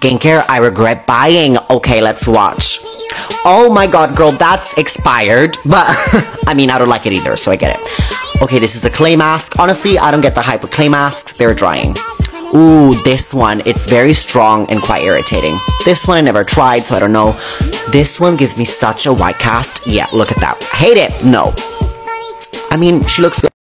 skincare I regret buying. Okay, let's watch. Oh my god, girl, that's expired. But, I mean, I don't like it either, so I get it. Okay, this is a clay mask. Honestly, I don't get the hype with clay masks. They're drying. Ooh, this one. It's very strong and quite irritating. This one I never tried, so I don't know. This one gives me such a white cast. Yeah, look at that. Hate it. No. I mean, she looks good.